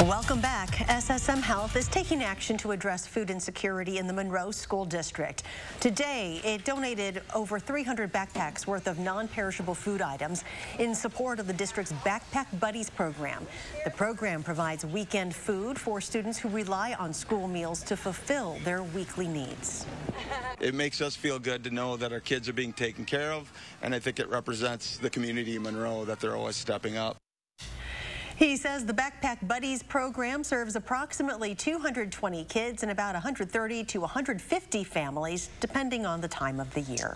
Welcome back. SSM Health is taking action to address food insecurity in the Monroe School District. Today, it donated over 300 backpacks worth of non-perishable food items in support of the district's Backpack Buddies program. The program provides weekend food for students who rely on school meals to fulfill their weekly needs. It makes us feel good to know that our kids are being taken care of, and I think it represents the community of Monroe that they're always stepping up. He says the Backpack Buddies program serves approximately 220 kids and about 130 to 150 families, depending on the time of the year.